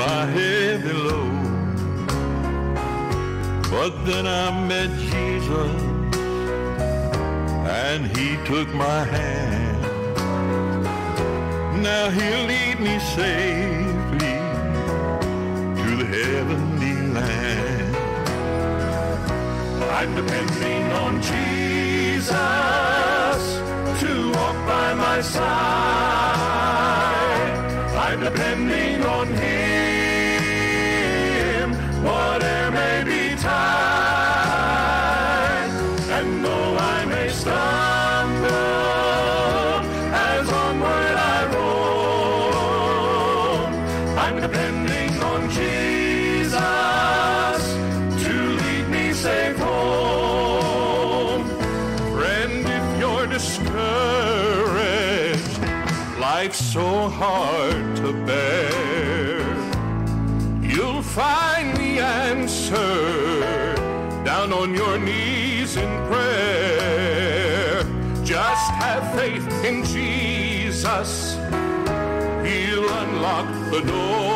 my heavy load. But then I met Jesus, and he took my hand. Now he'll lead me safely to the heavenly land. I'm depending on Jesus to walk by my side. I'm depending on him hard to bear. You'll find the answer down on your knees in prayer. Just have faith in Jesus, He'll unlock the door.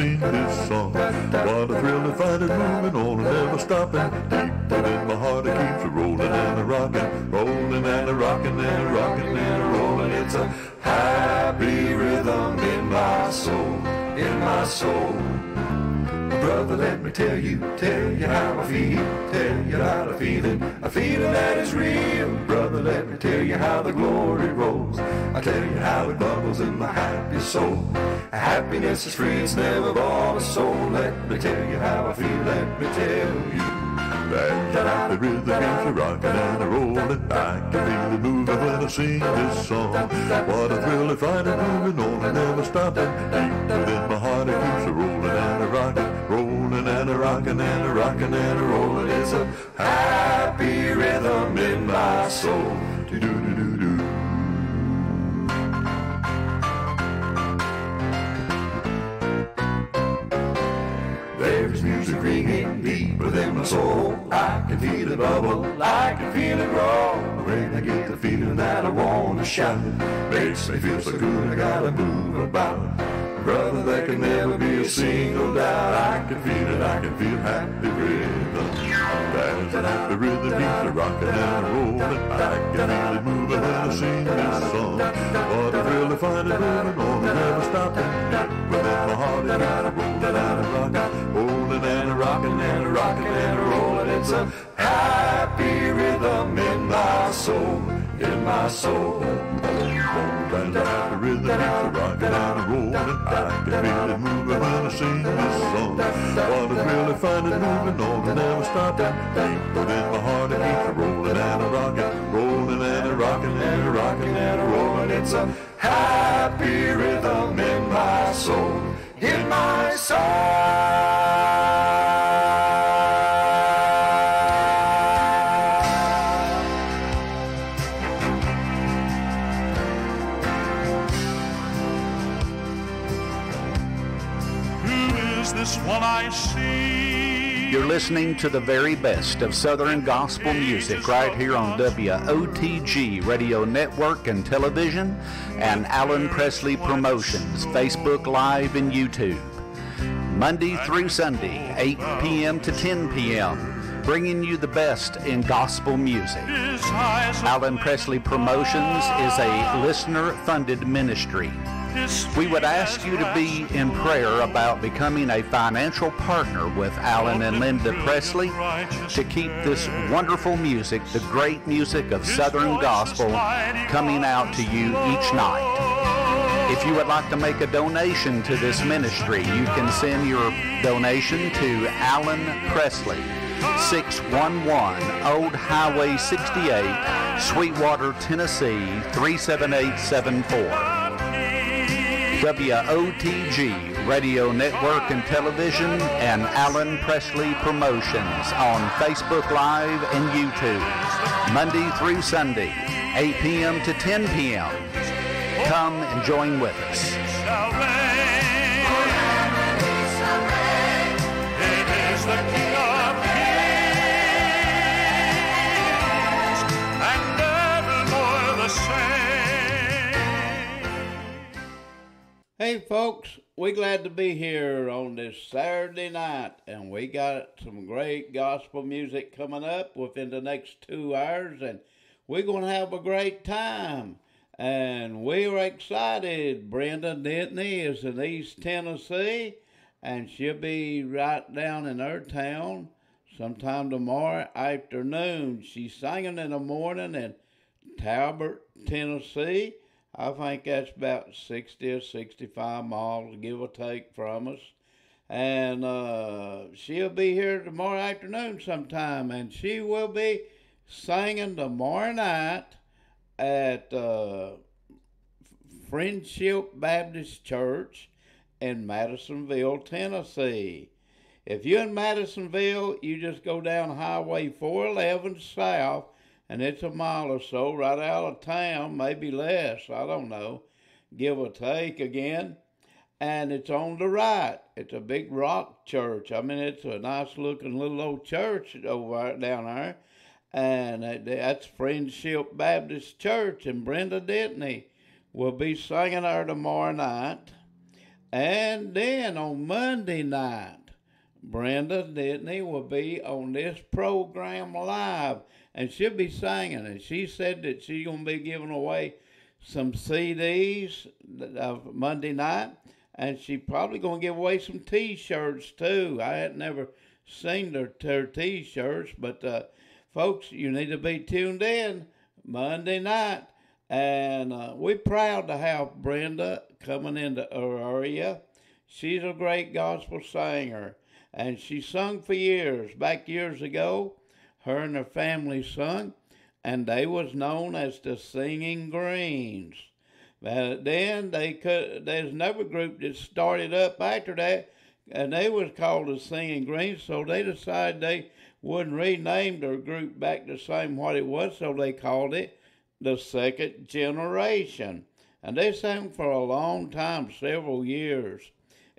Sing this song. What a thrill to find it moving on and never stopping. Deep within my heart it keeps a rolling and a rocking, rolling and a rocking and a rocking and a rolling. It's a happy rhythm in my soul, in my soul. Brother, let me tell you, tell you how I feel, tell you how I feeling, a feeling that is real. Brother, let me tell you how the glory rolls. I tell you how it bubbles in my happy soul. Happiness is free, it's never bought a soul. Let me tell you how I feel, let me tell you. That the rhythm keeps a rocking and a rolling. I can feel it moving when I sing this song. What a thrill to find it moving on and never stopping. Deep within my heart it keeps a rolling rocking and a rocking and a rolling. It's a happy rhythm in my soul. There's music ringing deep within my soul. I can feel it bubble, I can feel it roll. When I get the feeling that I wanna shout, makes me feel so good I gotta move about. Brother, there can never be a single doubt. I can feel it, I can feel happy rhythm. There's an happy rhythm keeps a rocking and a rolling. I can feel it when I sing this song. What a thrill to find it moving on and never stopping. Within my heart it keeps a rolling and a rocking, rolling and a rocking and a rocking and a rolling. It's a happy rhythm in my soul, in my soul. And happy rhythm keeps rocking and rolling. I can feel it moving when I sing this song. What a thrill to find it moving on and never stopping. Deep within my heart it keeps rolling and a rocking, rolling and a rocking and a rocking and a rolling. It's a happy rhythm in my soul, in my soul. Listening to the very best of Southern gospel music right here on WOTG Radio Network and Television and Allen Presley Promotions, Facebook Live and YouTube. Monday through Sunday, 8 p.m. to 10 p.m., bringing you the best in gospel music. Allen Presley Promotions is a listener funded ministry. We would ask you to be in prayer about becoming a financial partner with Allen and Linda Presley to keep this wonderful music, the great music of Southern Gospel, coming out to you each night. If you would like to make a donation to this ministry, you can send your donation to Allen Presley, 611 Old Highway 68, Sweetwater, Tennessee 37874. WOTG Radio Network and Television and Allen Presley Promotions on Facebook Live and YouTube. Monday through Sunday, 8 p.m. to 10 p.m. Come and join with us. Hey folks, we glad to be here on this Saturday night, and we got some great gospel music coming up within the next two hours, and we're gonna have a great time. And we're excited. Brenda Dentney is in East Tennessee, and she'll be right down in her town sometime tomorrow afternoon. She's singing in the morning in Talbott, Tennessee. I think that's about 60 or 65 miles, give or take, from us. And uh, she'll be here tomorrow afternoon sometime, and she will be singing tomorrow night at uh, Friendship Baptist Church in Madisonville, Tennessee. If you're in Madisonville, you just go down Highway 411 south, and it's a mile or so right out of town, maybe less, I don't know, give or take again. And it's on the right. It's a big rock church. I mean, it's a nice looking little old church over down there. And that- that's Friendship Baptist Church, and Brenda Dentney will be singing there tomorrow night. And then on Monday night, Brenda Ditney will be on this program live and she'll be singing. And she said that she's going to be giving away some CDs of Monday night, and she probably going to give away some T-shirts too. I had never seen her, her T-shirts, but uh, folks, you need to be tuned in Monday night. And uh, we're proud to have Brenda coming into our area. She's a great gospel singer, and she sung for years. Back years ago, her and her family sung, and they was known as the Singing Greens. But then they could. There's another group that started up after that, and they was called the Singing Greens. So they decided they wouldn't rename their group back to the same what it was, so they called it the Second Generation. And they sang for a long time, several years.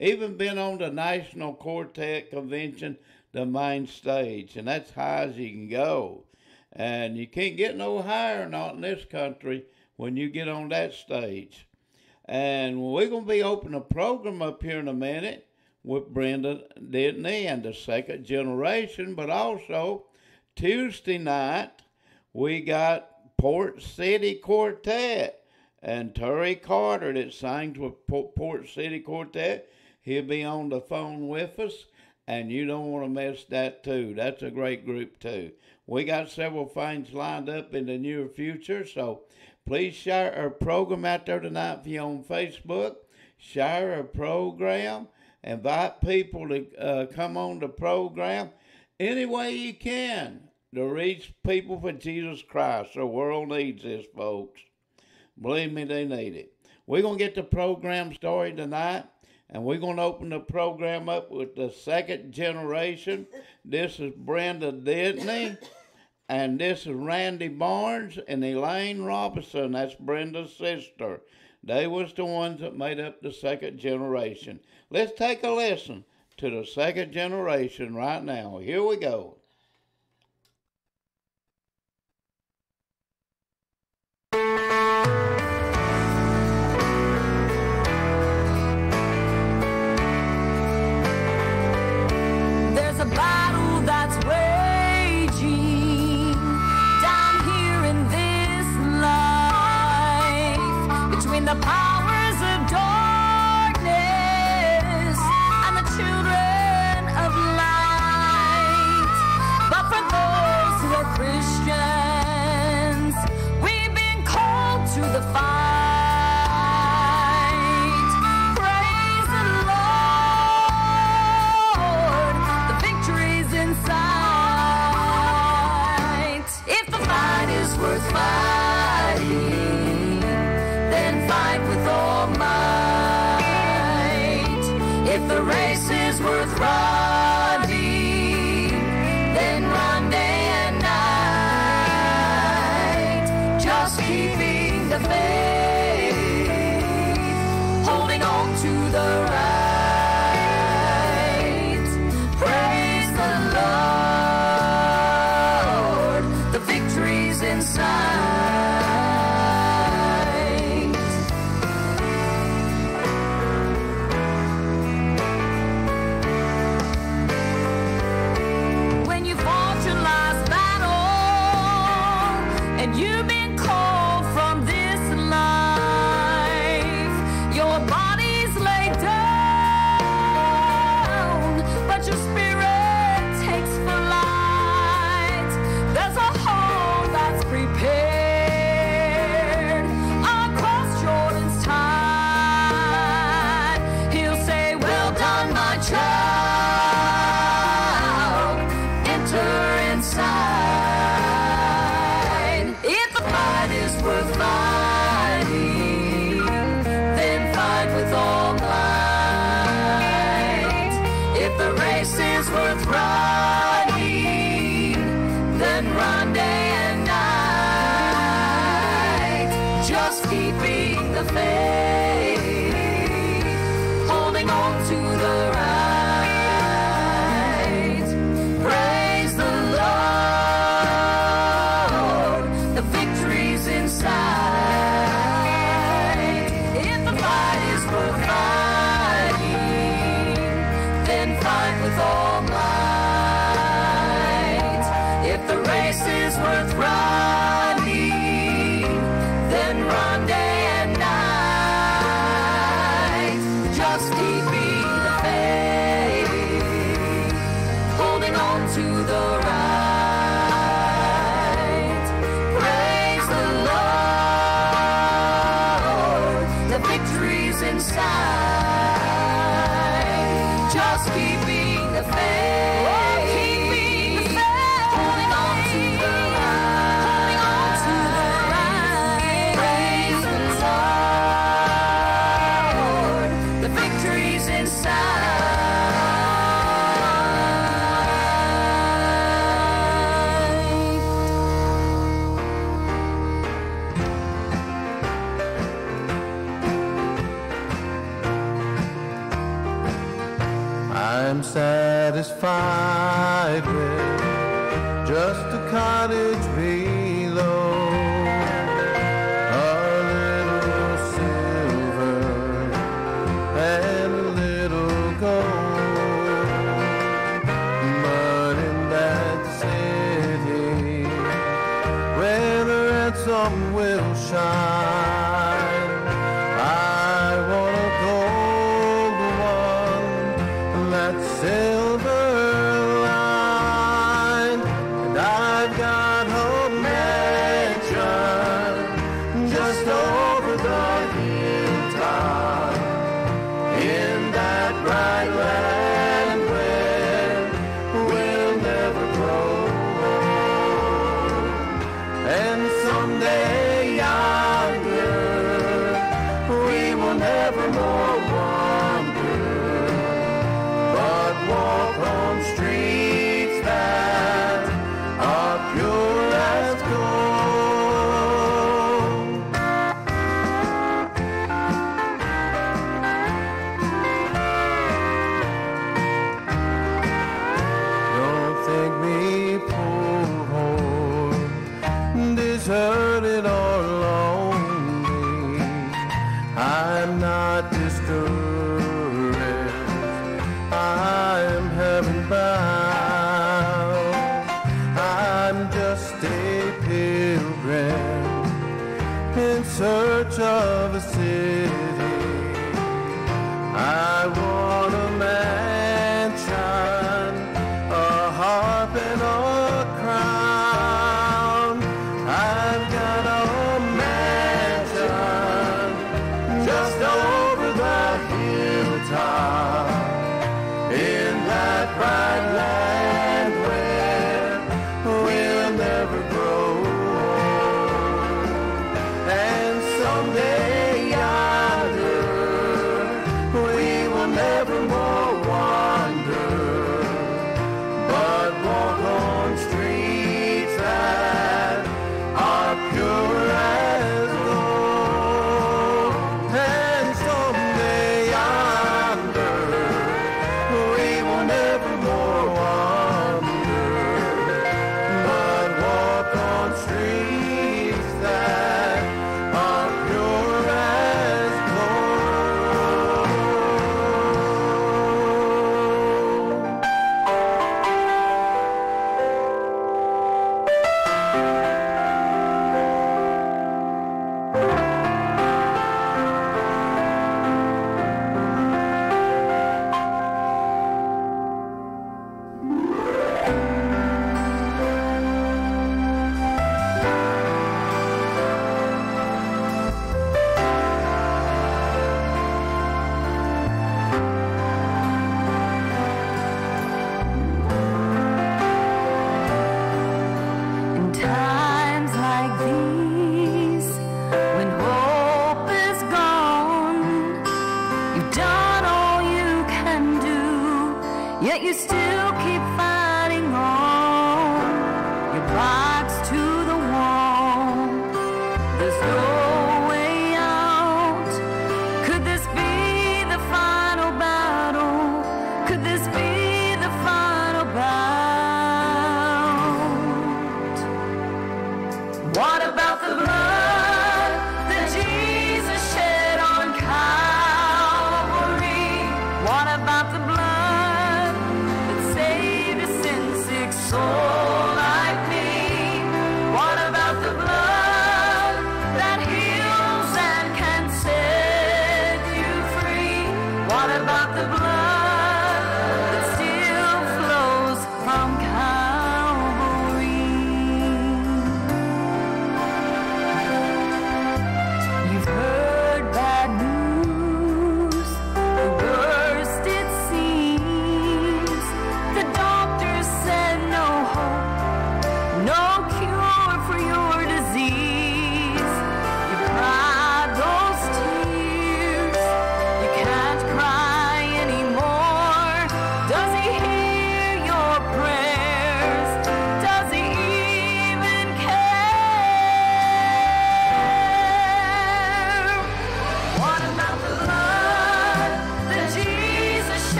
Even been on the National Quartet Convention, the main stage, and that's high as you can go. And you can't get no higher, not in this country, when you get on that stage. And we're going to be opening a program up here in a minute with Brenda Ditney and the second generation, but also Tuesday night we got Port City Quartet and Terry Carter that sings with Port City Quartet. He'll be on the phone with us, and you don't want to miss that too. That's a great group too. We got several things lined up in the near future, so please share our program out there tonight if you're on Facebook. Share our program invite people to uh, come on the program any way you can to reach people for Jesus Christ. The world needs this, folks. Believe me, they need it. We're going to get the program started tonight, and we're going to open the program up with the second generation. This is Brenda Ditney, and this is Randy Barnes and Elaine Robinson. That's Brenda's sister. They was the ones that made up the second generation. Let's take a listen to the second generation right now. Here we go.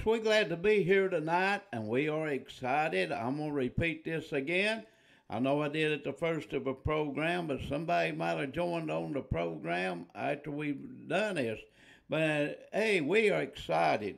Folks, we're glad to be here tonight, and we are excited. I'm gonna repeat this again. I know I did it the first of a program, but somebody might have joined on the program after we've done this. But hey, we are excited.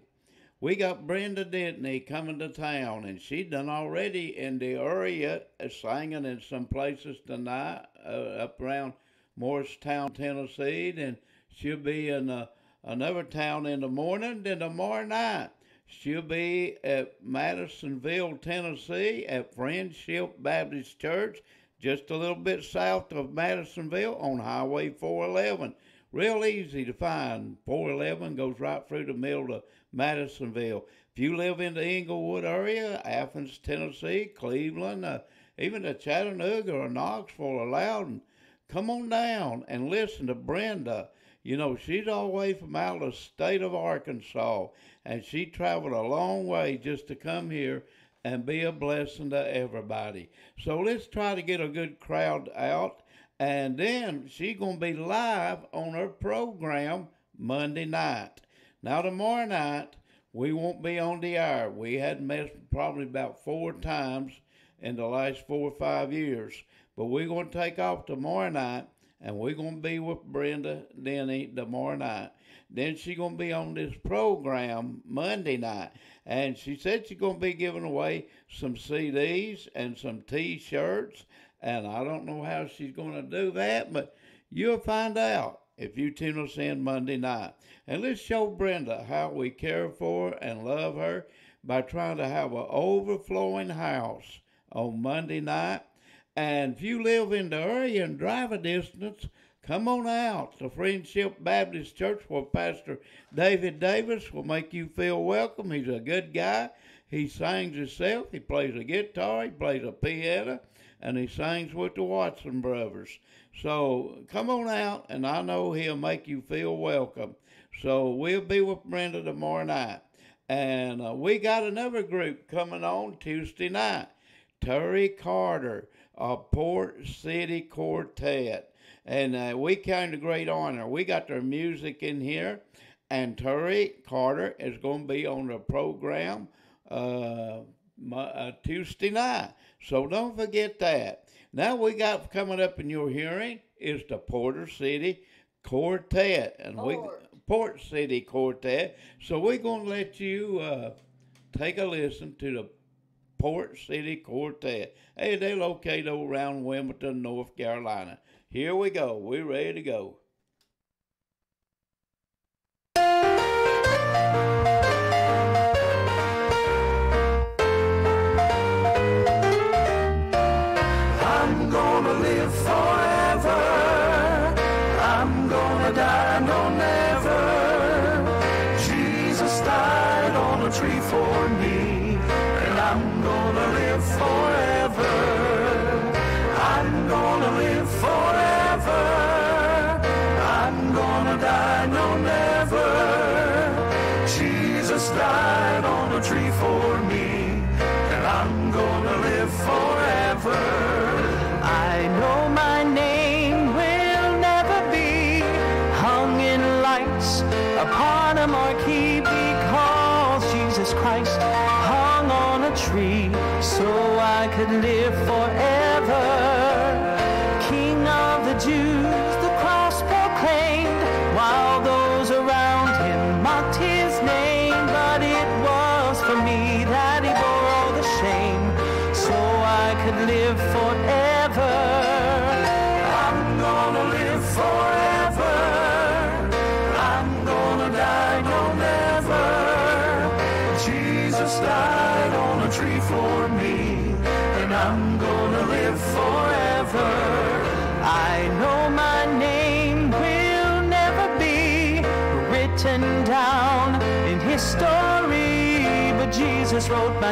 We got Brenda Dentney coming to town, and she done already in the area uh, singing in some places tonight uh, up around Morristown, Tennessee, and she'll be in uh, another town in the morning. Then tomorrow night, she'll be at Madisonville, Tennessee, at Friendship Baptist Church, just a little bit south of Madisonville on Highway 411. Real easy to find. 411 goes right through the middle of Madisonville. If you live in the Englewood area, Athens, Tennessee, Cleveland, uh, even the Chattanooga or Knoxville or Loudon, come on down and listen to Brenda. You know, she's all the way from out of the state of Arkansas, and she traveled a long way just to come here and be a blessing to everybody. So let's try to get a good crowd out. And then she's going to be live on her program Monday night. Now, tomorrow night, we won't be on the air. We had missed probably about four times in the last four or five years. But we're going to take off tomorrow night, and we're going to be with Brenda Denny tomorrow night. Then she's going to be on this program Monday night. And she said she's going to be giving away some CDs and some T-shirts. And I don't know how she's going to do that, but you'll find out if you tune us in Monday night. And let's show Brenda how we care for and love her by trying to have an overflowing house on Monday night. And if you live in the area and drive a distance, come on out to Friendship Baptist Church where Pastor David Davis will make you feel welcome. He's a good guy. He sings himself. He plays a guitar. He plays a piano. And he sings with the Watson brothers. So come on out, and I know he'll make you feel welcome. So we'll be with Brenda tomorrow night. And uh, we got another group coming on Tuesday night. Terry Carter a Port City Quartet. And uh, we came to great honor. We got their music in here, and Terry Carter is going to be on the program uh, uh, Tuesday night. So don't forget that. Now we got coming up in your hearing is the Porter City Quartet, and we Port City Quartet. So we're going to let you uh, take a listen to the Port City Quartet. Hey, they're located around Wilmington, North Carolina. Here we go. We're ready to go. I'm gonna live forever.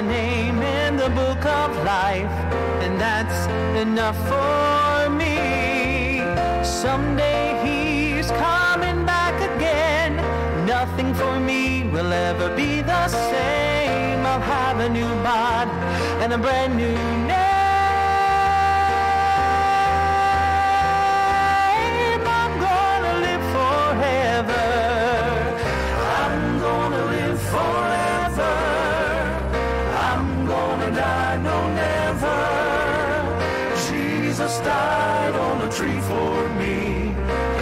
My name in the book of life, and that's enough for me. Someday he's coming back again. Nothing for me will ever be the same. I'll have a new body and a brand new Jesus died on a tree for me,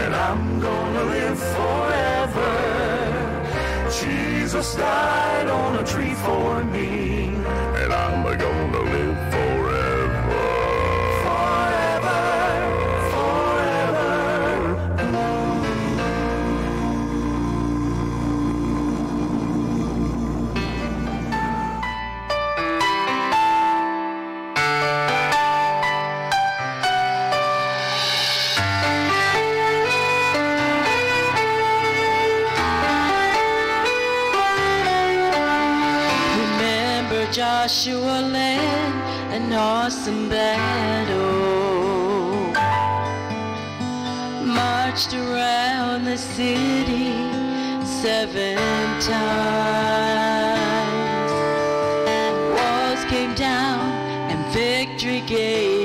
and I'm gonna live forever. Jesus died on a tree for me, Joshua led an awesome battle. Marched around the city seven times. Walls came down and victory gave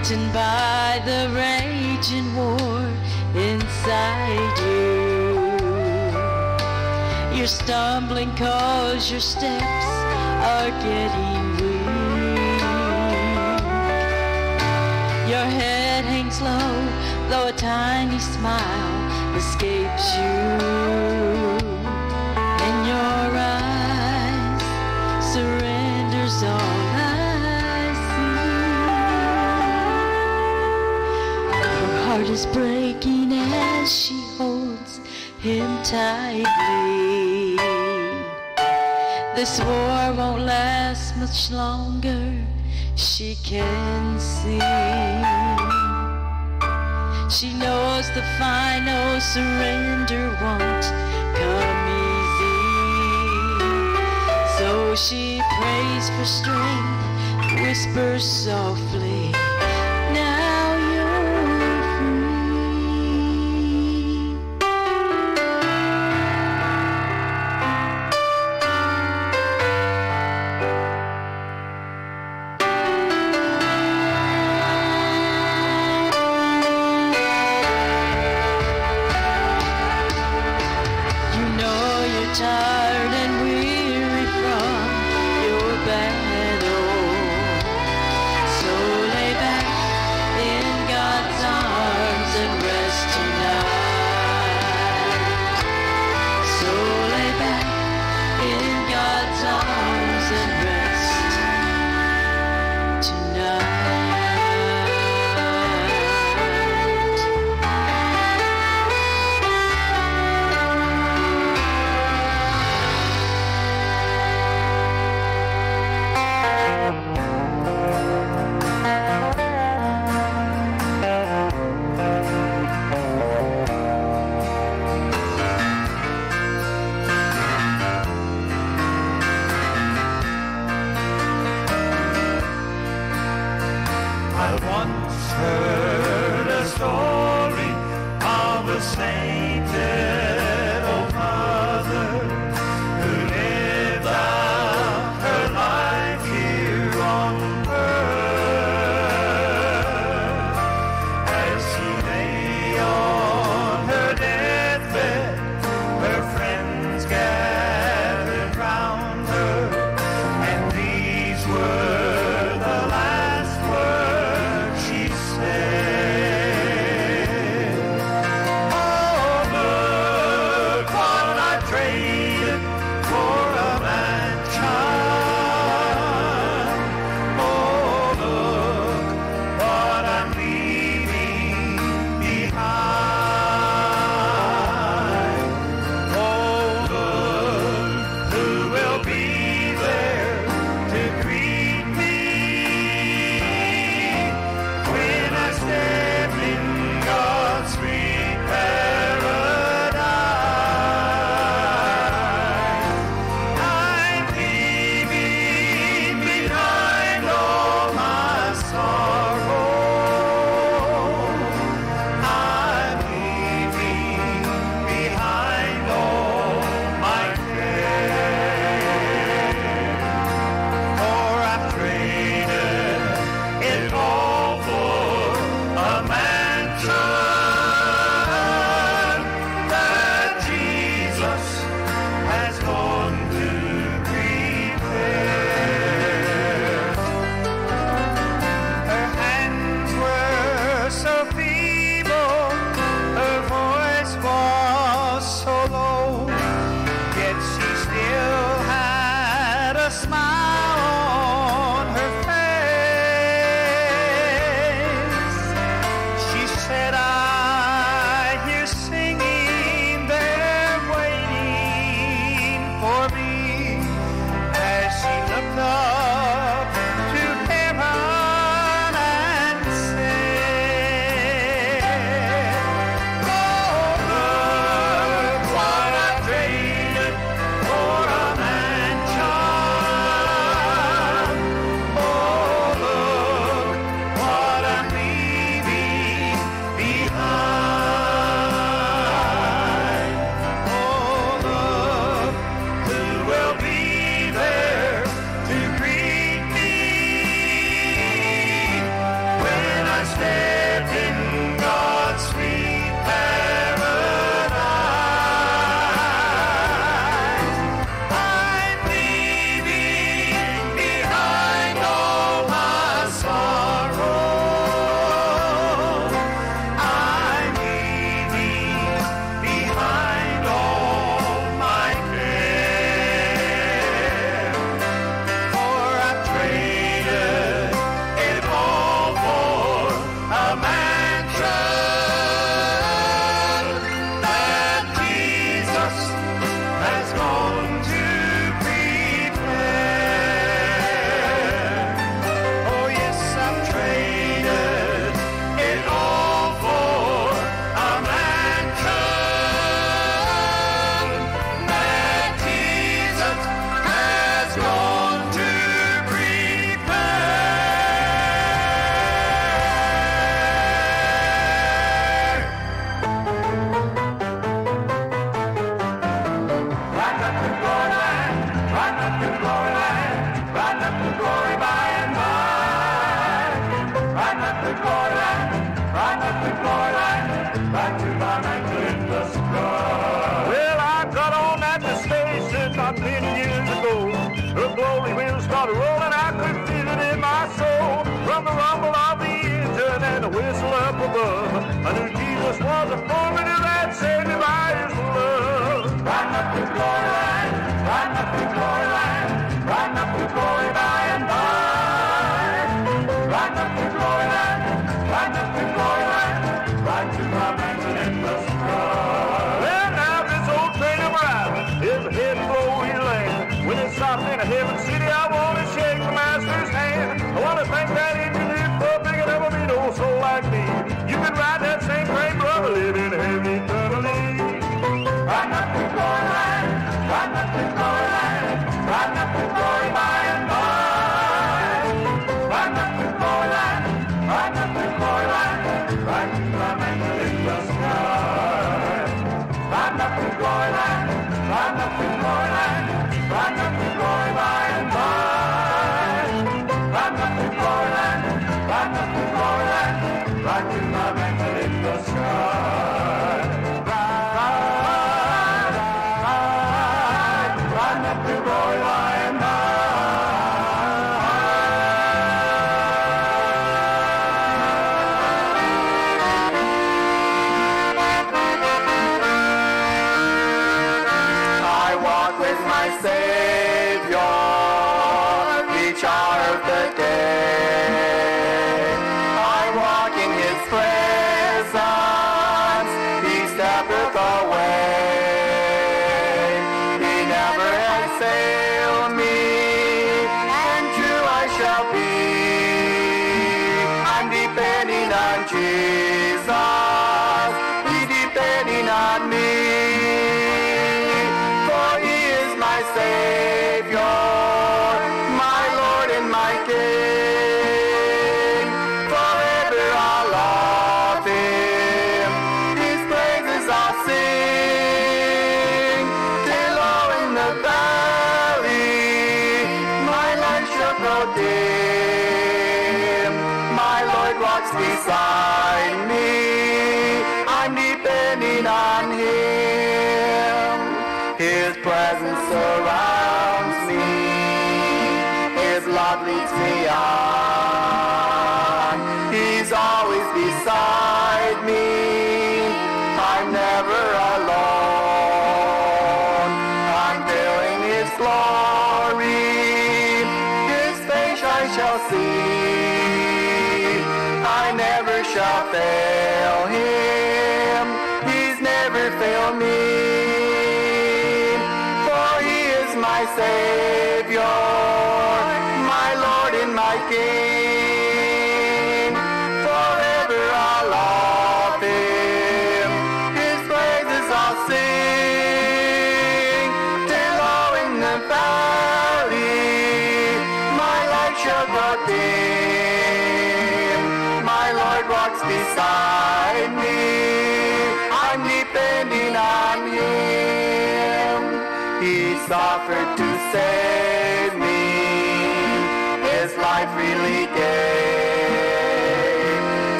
beaten by the raging war inside you. You're stumbling cause your steps are getting weak. Your head hangs low, though a tiny smile escapes you. is breaking as she holds him tightly. This war won't last much longer, she can see. She knows the final surrender won't come easy. So she prays for strength, whispers softly.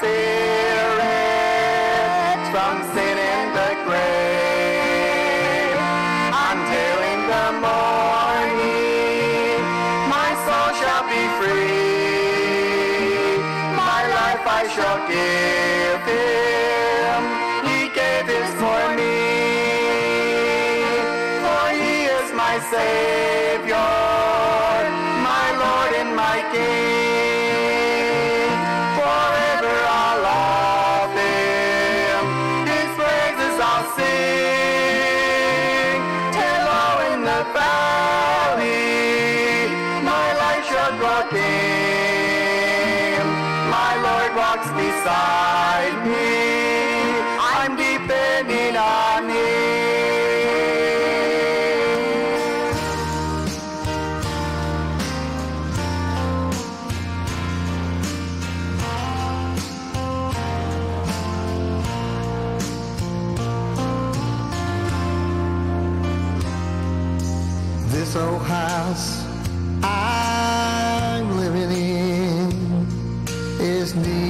Spirit from sin in the grave until in the morning my soul shall be free, my life I shall give. house I'm living in is needing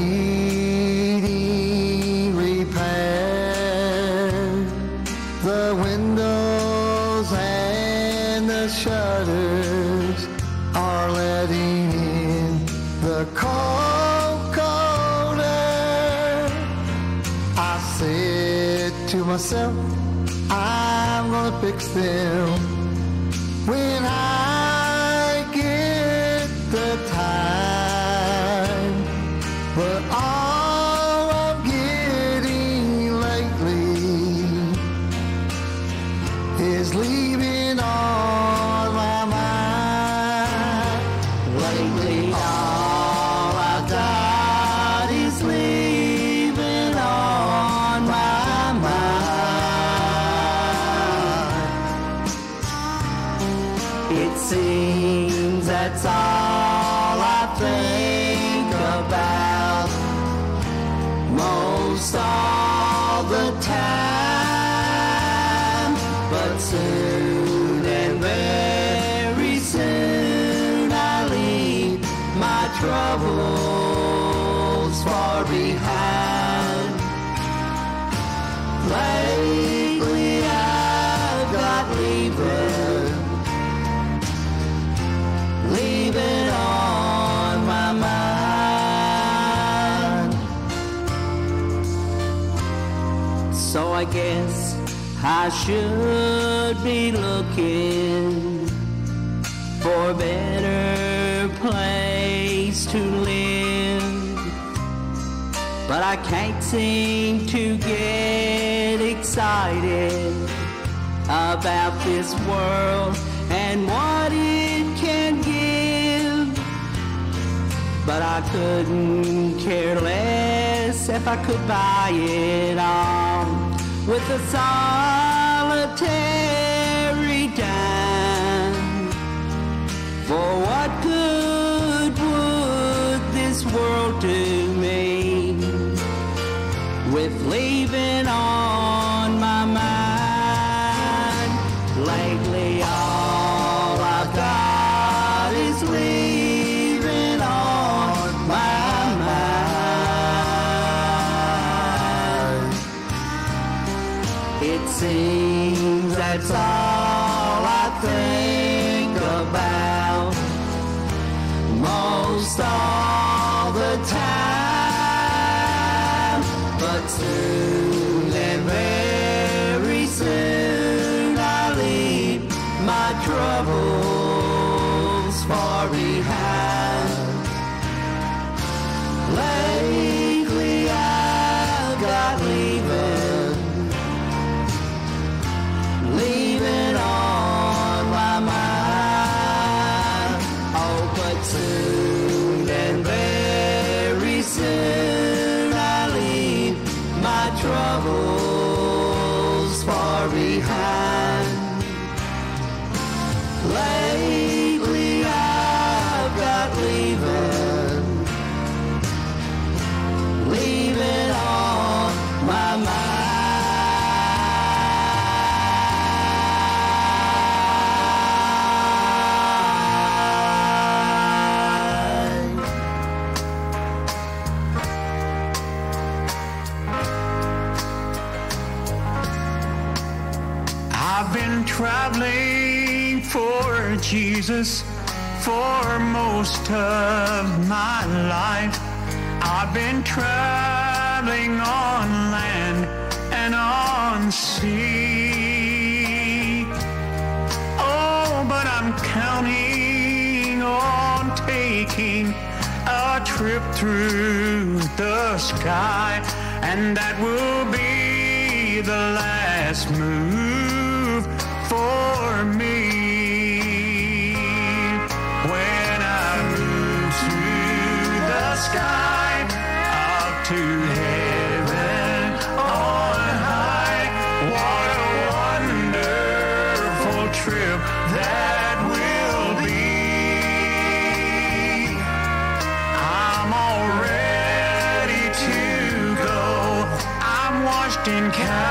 repair. The windows and the shutters are letting in the cold, cold air. I said to myself, I'm gonna fix them. Should be looking for a better place to live. But I can't seem to get excited about this world and what it can give. But I couldn't care less if I could buy it all with a solitary world Jesus for most of my life. I've been traveling on land and on sea. Oh, but I'm counting on taking a trip through the sky, and that will be the last move washed in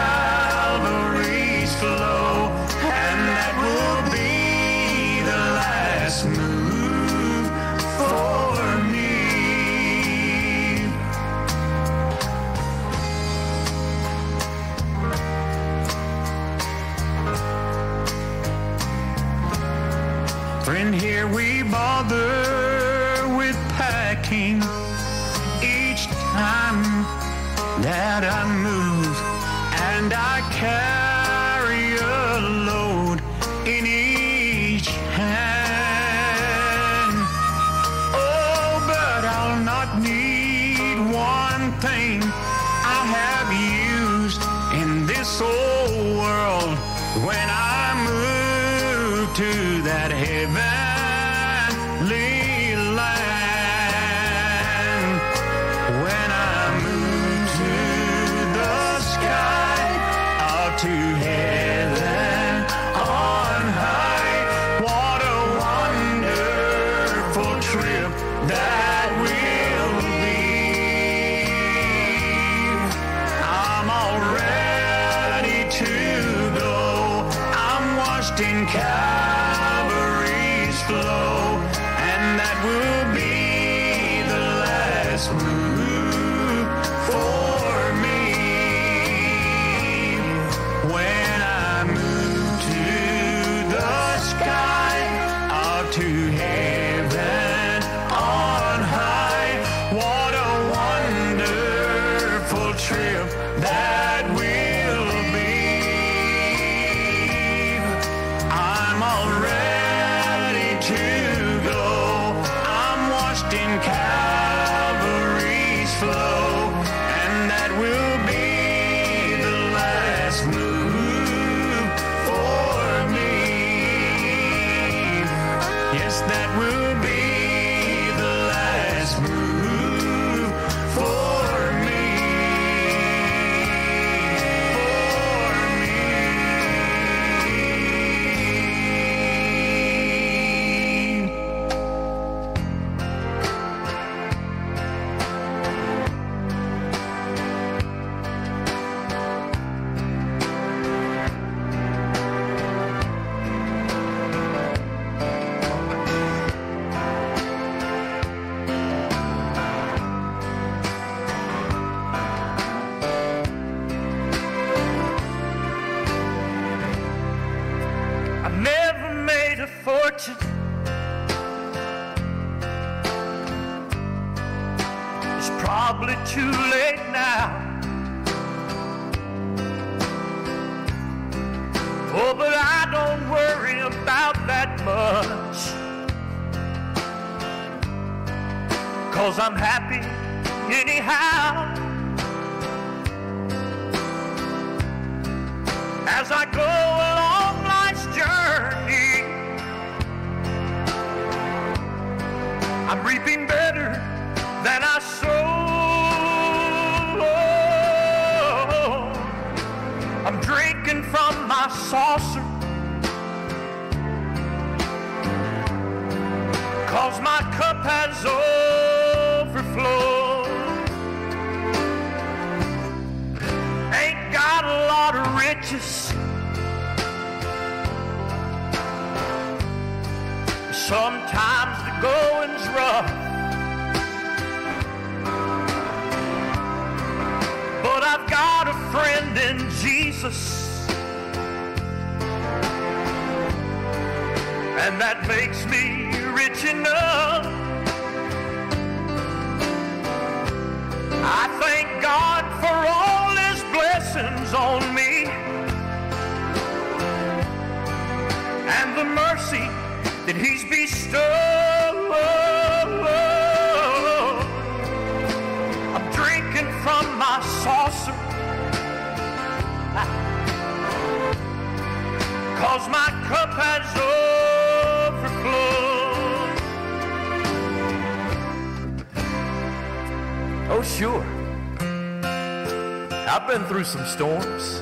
some storms.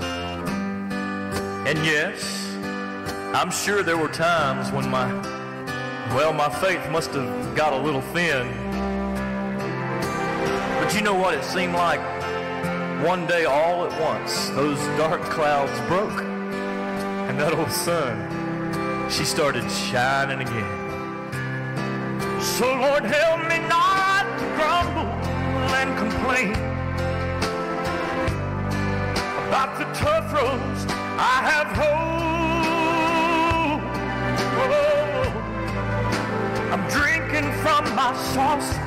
And yes, I'm sure there were times when my, well, my faith must have got a little thin. But you know what? It seemed like one day all at once, those dark clouds broke. And that old sun, she started shining again. So Lord, help me not to grumble and complain. But the tough roads I have hope. Oh, I'm drinking from my saucer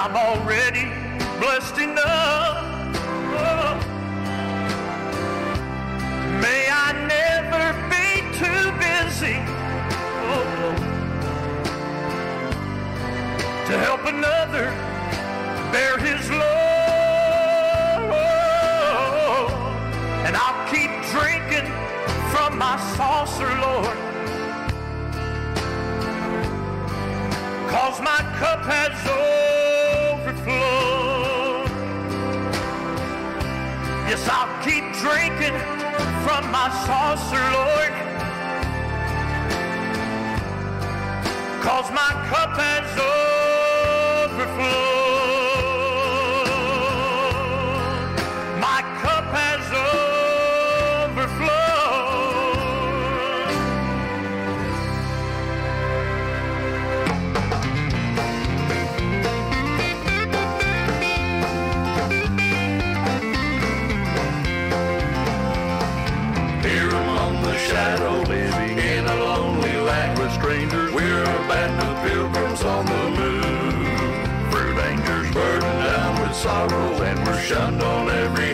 I'm already blessed enough. May I never be too busy to help another bear his load. And I'll keep drinking from my saucer, Lord. Cause my cup has overflowed. drinking from my saucer, Lord. Cause my cup has overflowed. sorrow and we're shunned on every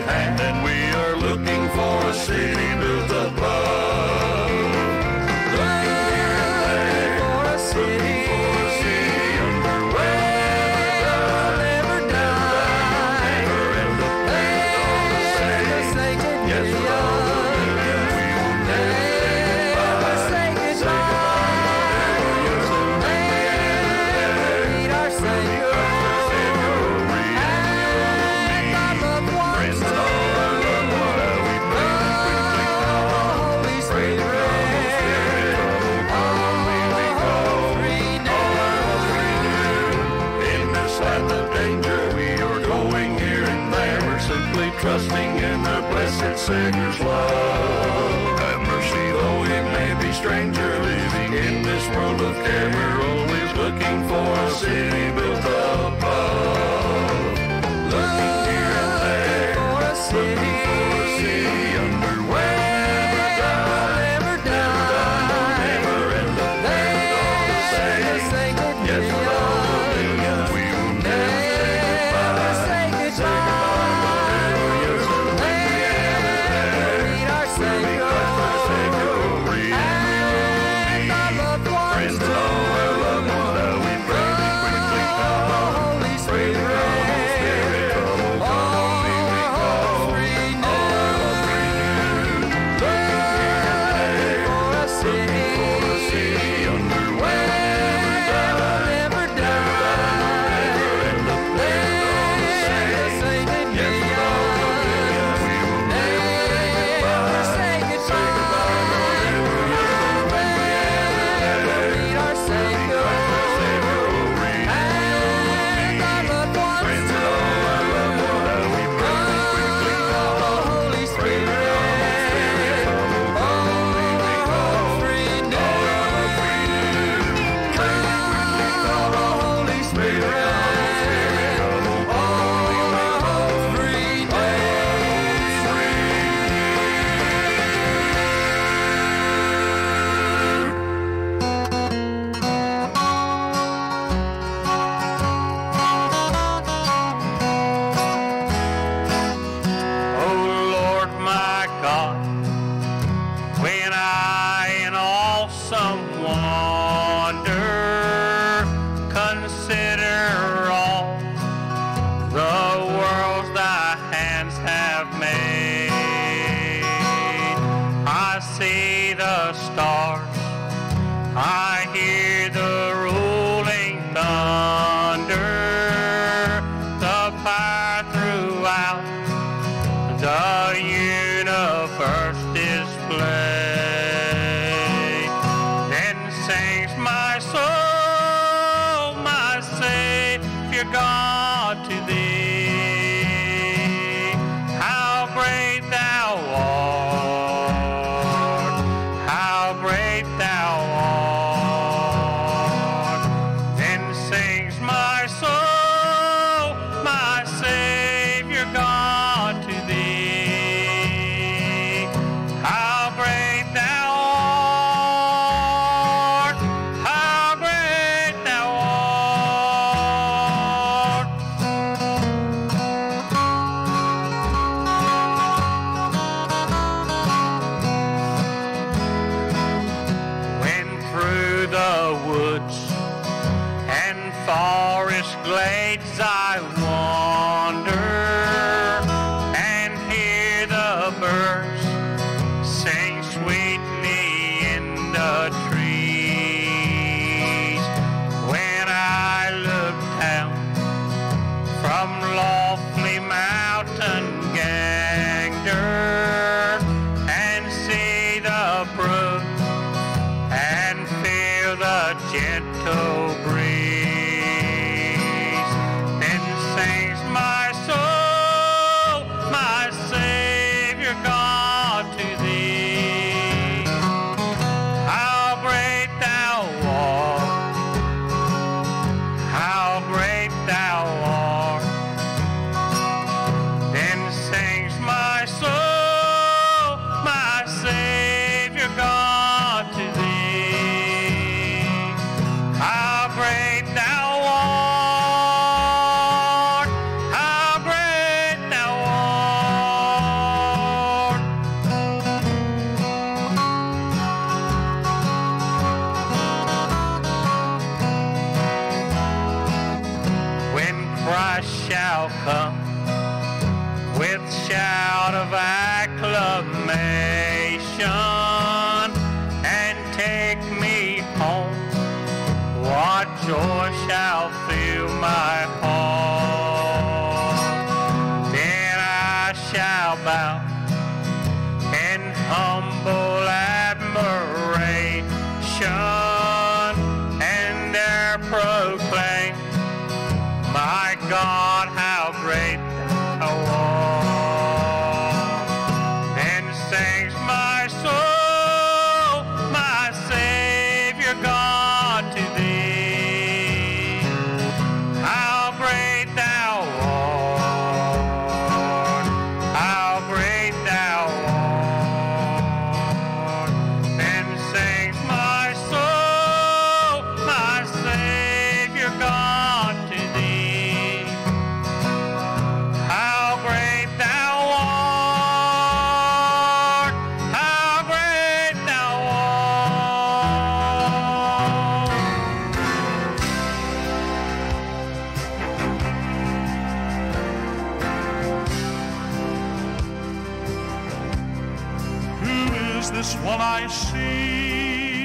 sinner's love. Have mercy, though he may be stranger living in this world of care. We're always looking for a city built stars. I hear the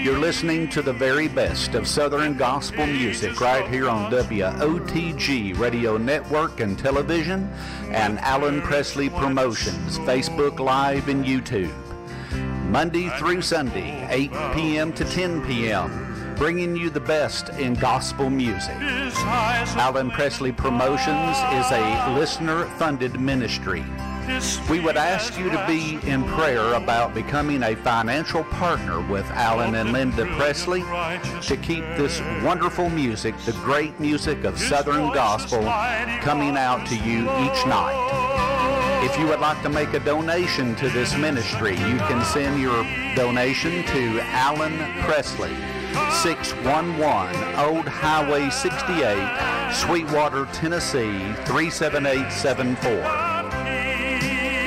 You're listening to the very best of Southern gospel music right here on WOTG Radio Network and Television and Allen Presley Promotions, Facebook Live and YouTube. Monday through Sunday, 8 p.m. to 10 p.m., bringing you the best in gospel music. Allen Presley Promotions is a listener funded ministry. We would ask you to be in prayer about becoming a financial partner with Allen and Linda Presley to keep this wonderful music, the great music of Southern Gospel, coming out to you each night. If you would like to make a donation to this ministry, you can send your donation to Allen Presley, 611 Old Highway 68, Sweetwater, Tennessee 37874.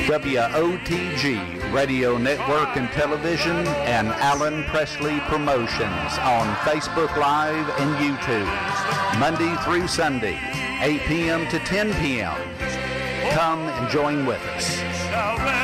WOTG Radio Network and Television and Allen Presley Promotions on Facebook Live and YouTube, Monday through Sunday, 8 p.m. to 10 p.m. Come and join with us.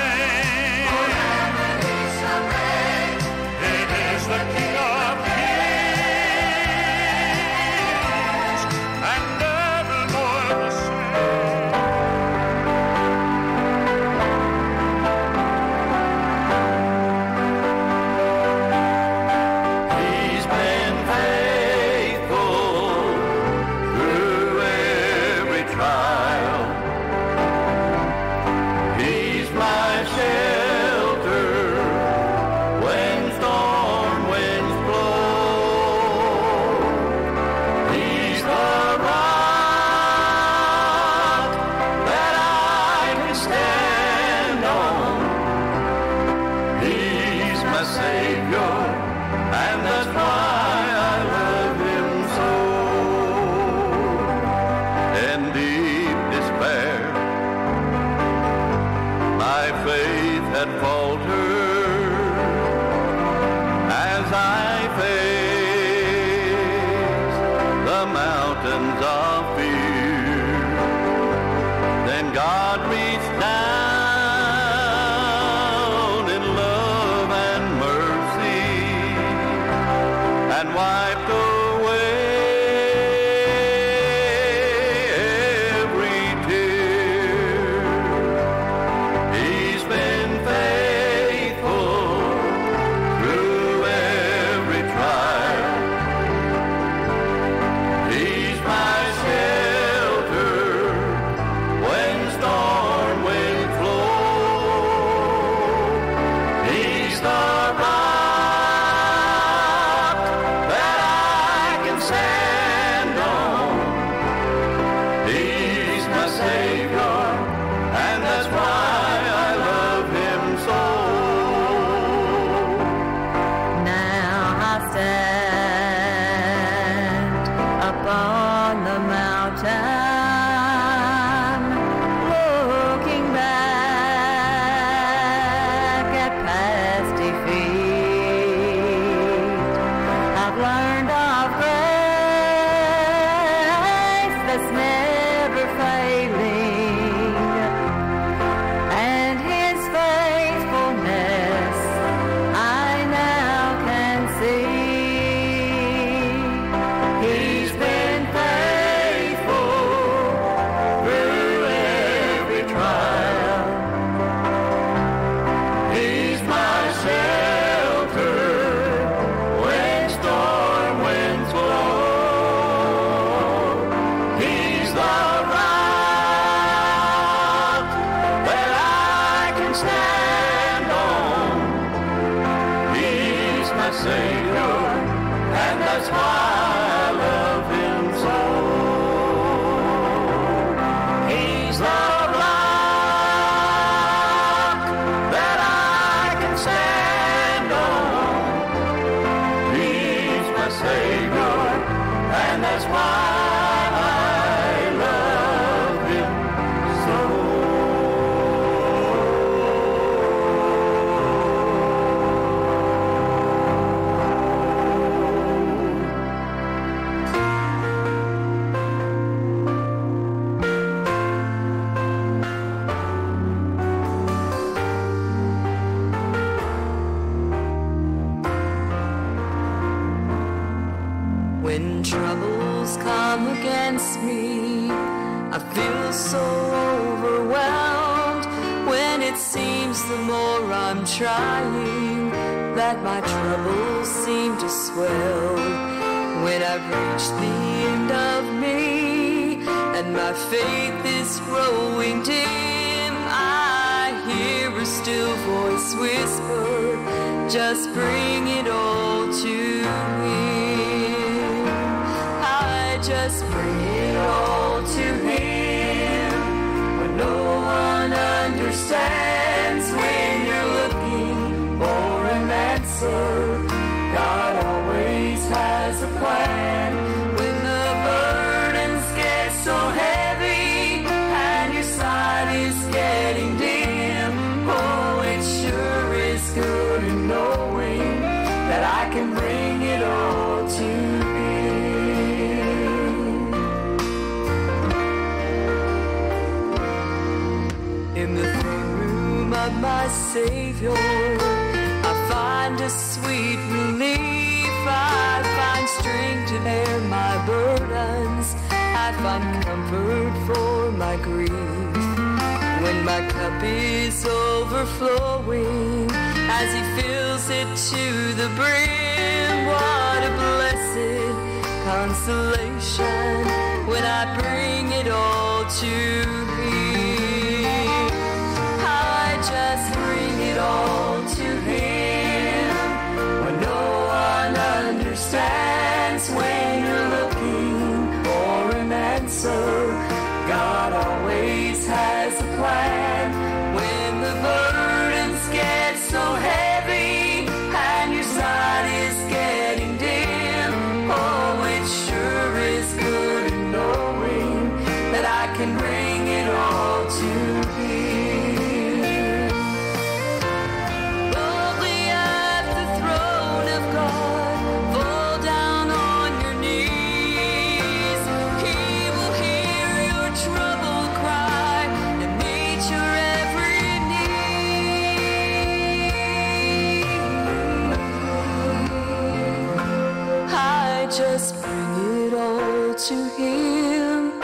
just bring it all to Him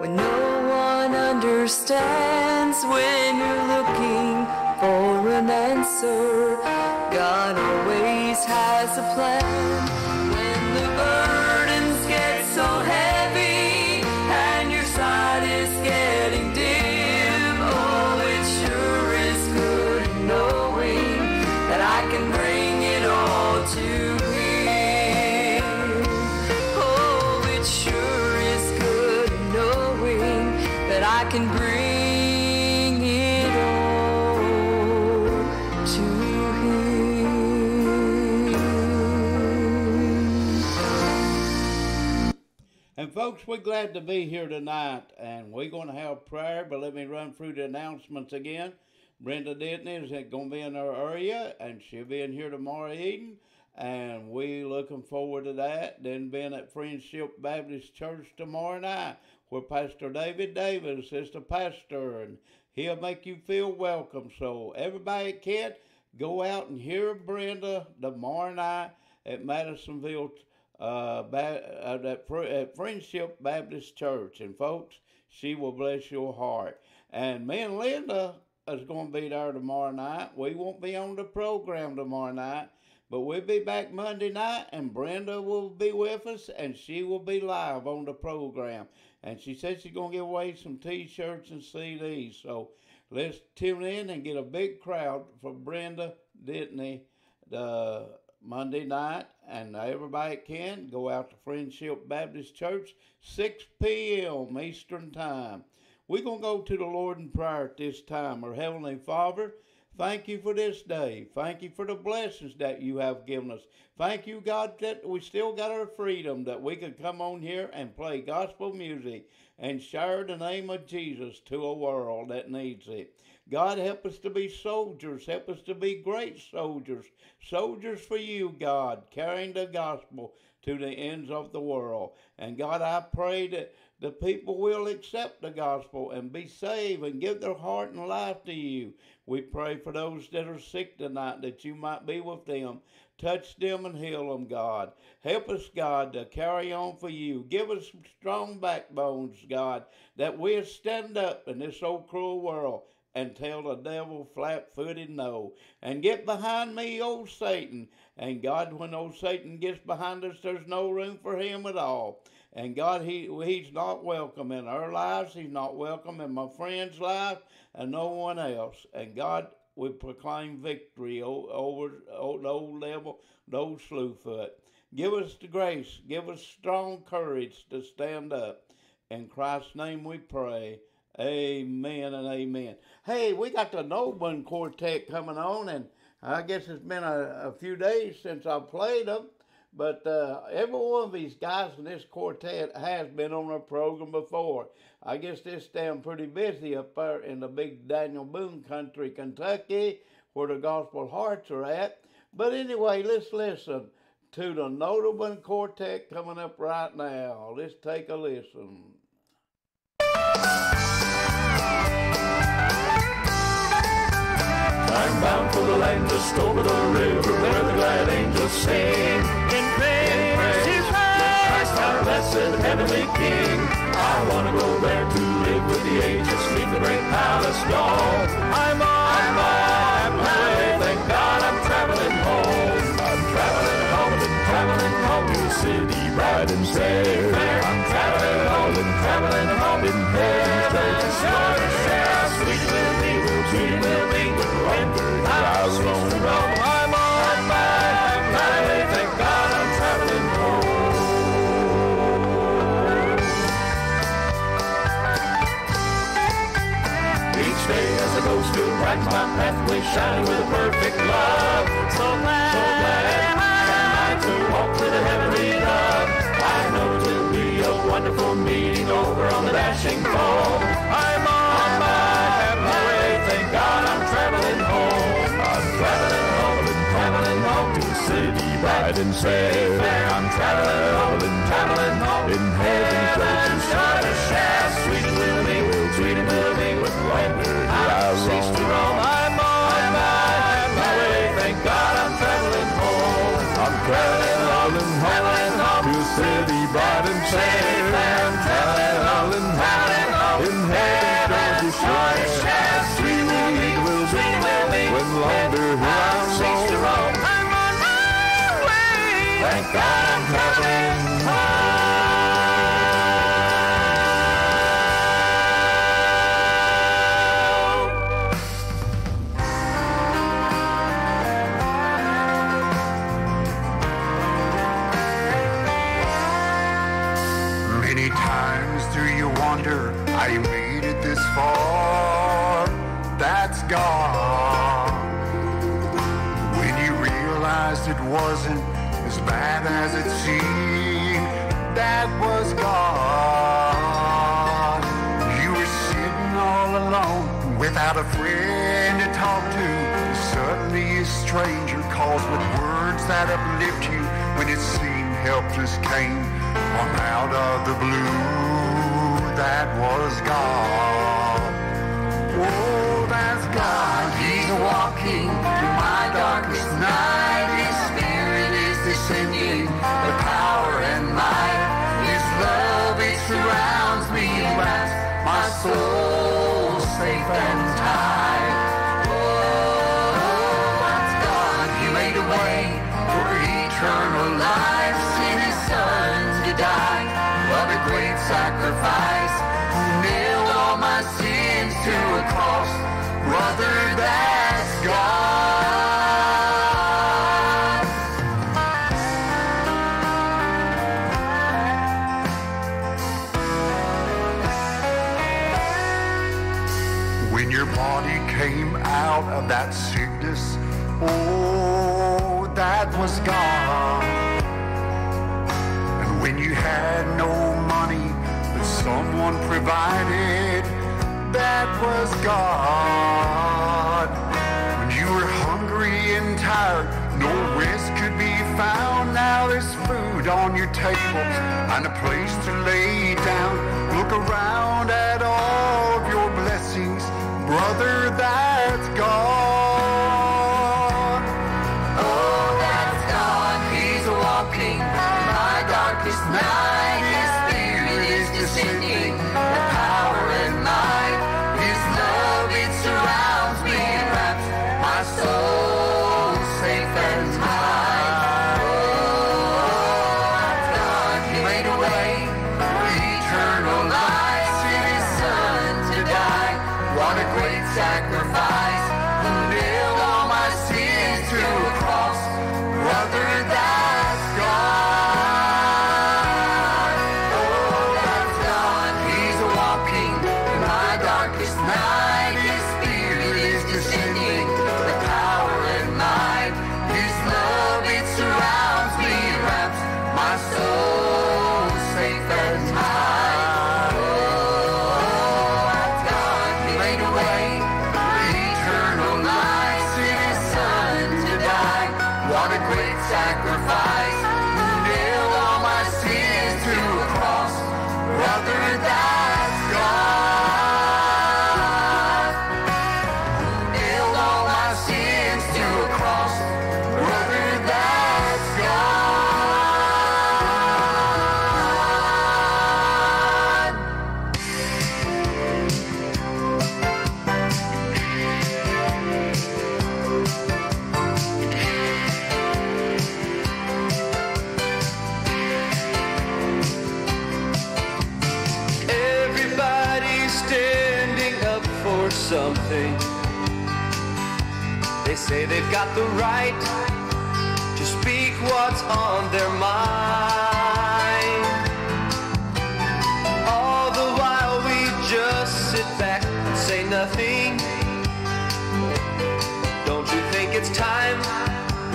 when no one understands when you're looking for an answer. God always has a plan. Folks, we're glad to be here tonight, and we're going to have prayer. But let me run through the announcements again. Brenda Ditney is going to be in our area, and she'll be in here tomorrow evening, and we looking forward to that. Then being at Friendship Baptist Church tomorrow night, where Pastor David Davis is the pastor, and he'll make you feel welcome. So everybody can go out and hear Brenda tomorrow night at Madisonville uh, uh, at, at Friendship Baptist Church. And folks, she will bless your heart. And me and Linda is going to be there tomorrow night. We won't be on the program tomorrow night, but we'll be back Monday night, and Brenda will be with us, and she will be live on the program. And she said she's going to give away some T-shirts and CDs. So let's tune in and get a big crowd for Brenda Ditney the Monday night, and everybody can go out to Friendship Baptist Church, 6 p.m. Eastern Time. We're going to go to the Lord in prayer at this time. Our Heavenly Father, thank you for this day. Thank you for the blessings that you have given us. Thank you, God, that we still got our freedom, that we could come on here and play gospel music and share the name of Jesus to a world that needs it. God, help us to be soldiers. Help us to be great soldiers. Soldiers for you, God, carrying the gospel to the ends of the world. And God, I pray that the people will accept the gospel and be saved and give their heart and life to you. We pray for those that are sick tonight that you might be with them. Touch them and heal them, God. Help us, God, to carry on for you. Give us strong backbones, God, that we'll stand up in this old cruel world and tell the devil flat footed no. And get behind me, old Satan. And God, when old Satan gets behind us, there's no room for him at all. And God, he, He's not welcome in our lives. He's not welcome in my friend's life and no one else. And God, we proclaim victory over, the old level, the old Slewfoot. Give us the grace. Give us strong courage to stand up. In Christ's name we pray. Amen and amen. Hey, we got the Noble Quartet coming on, and I guess it's been a, a few days since I played them. But uh, every one of these guys in this quartet has been on our program before. I guess they stand pretty busy up there in the big Daniel Boone country, Kentucky, where the Gospel Hearts are at. But anyway, let's listen to the Notable Quartet coming up right now. Let's take a listen. I'm bound for the land just over the river where the glad angels sing. In praise to Christ our blessed heavenly King. I want to go there to live with the angels, meet the great palace dawn. I'm on, I'm on my way, thank God I'm traveling home. I'm traveling home and traveling home to the city bright and fair. I'm traveling home and traveling home in heaven's treasure brightens my pathway shining with a perfect love. So glad, so glad am I to walk to the heavenly love. I know it will be a wonderful meeting over on the dashing foam. I'm on my happy way, thank God I'm traveling home. I'm traveling home traveling home to the city bright and fair. I'm traveling home traveling home in heaven's treasures share. Go! a stranger cause with words that uplift you when it seemed helpless came from out of the blue. That was God. Oh, that's God. He's walking through my darkest night. His spirit is descending with power and might. His love, it surrounds me and my soul safe and provided. That was God. When you were hungry and tired, no rest could be found. Now there's food on your table and a place to lay down. Look around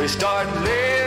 start living.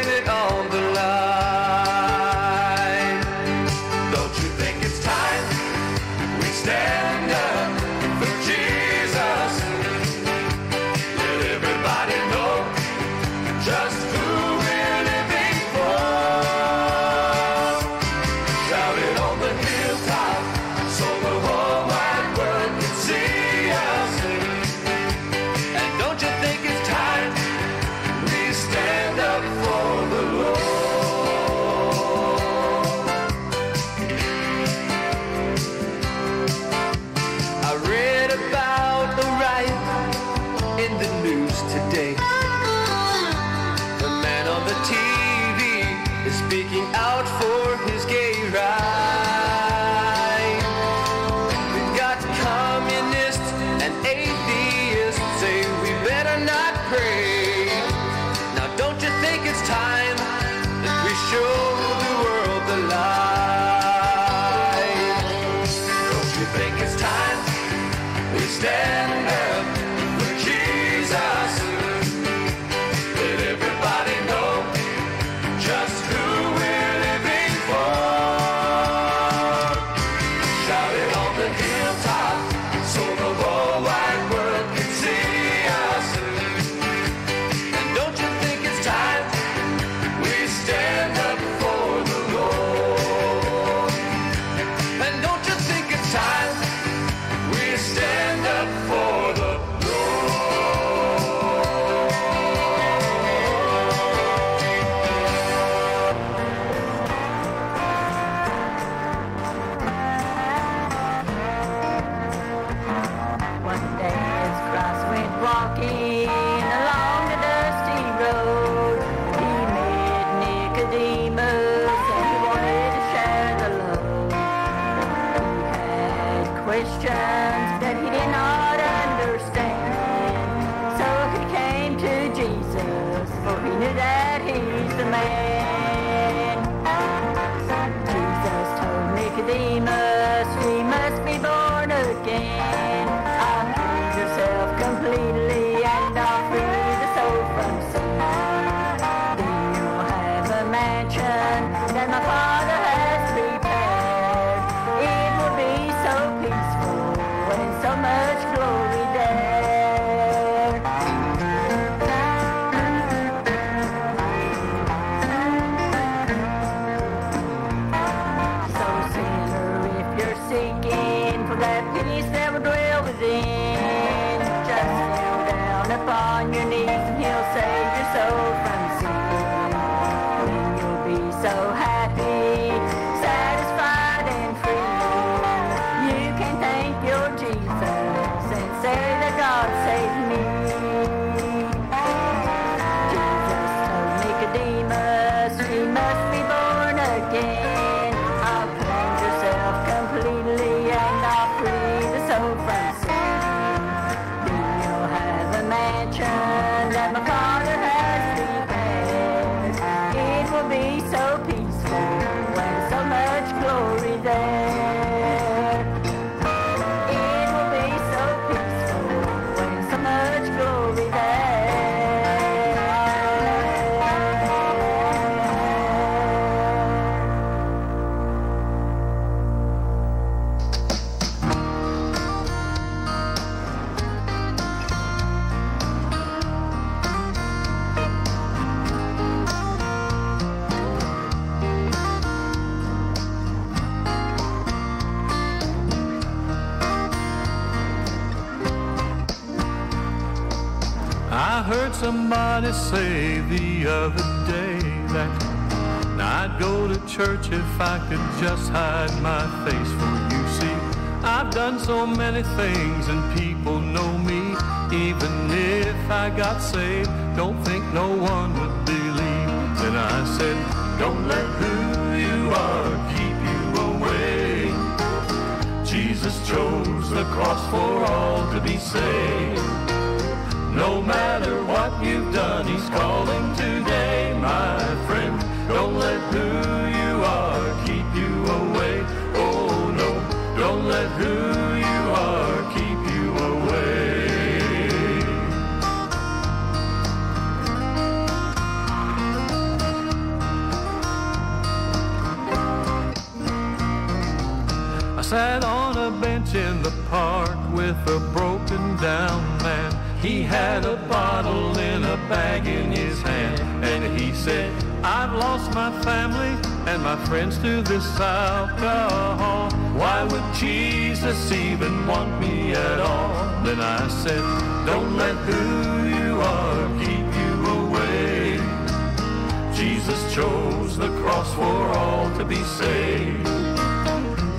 cross for all to be saved.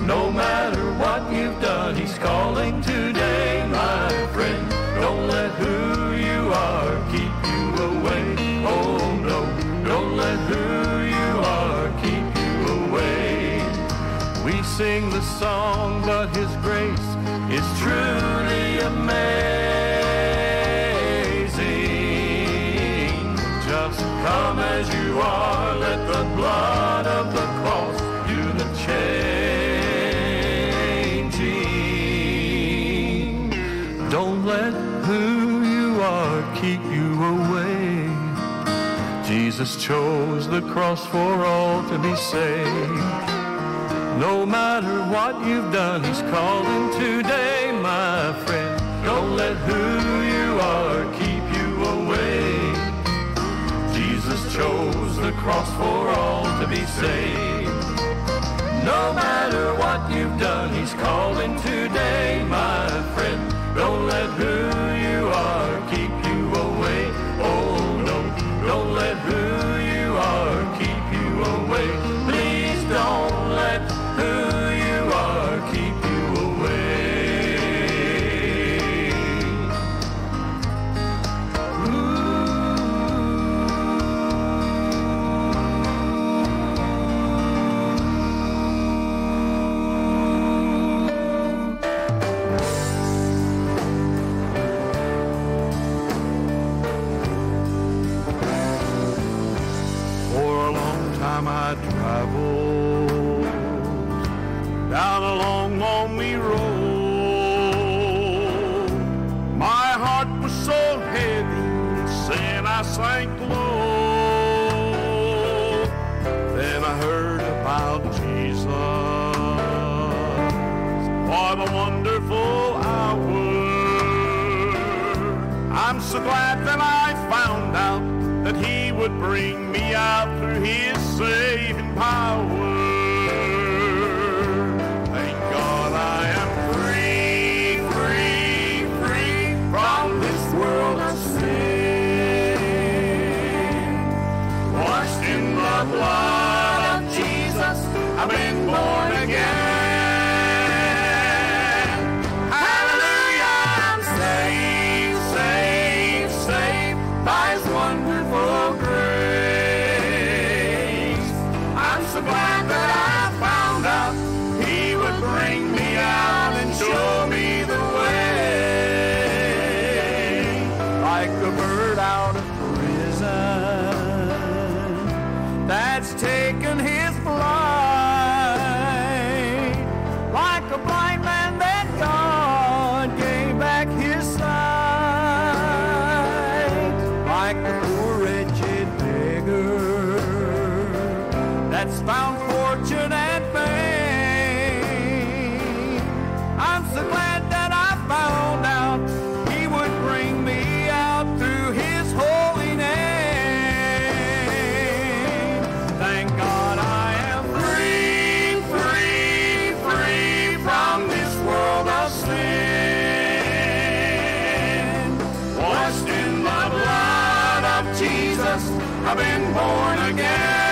No matter what you've done, he's calling today, my friend. Don't let who you are keep you away. Oh no, don't let who you are keep you away. We sing the song, but his Jesus chose the cross for all to be saved. No matter what you've done, He's calling today, my friend. Don't let who you are keep you away. Jesus chose the cross for all to be saved. No matter what you've done, He's calling today, my friend. Don't let who so glad that I found out that he would bring me out through his saving power. I've been born again.